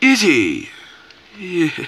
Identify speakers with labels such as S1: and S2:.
S1: Easy. Yeah.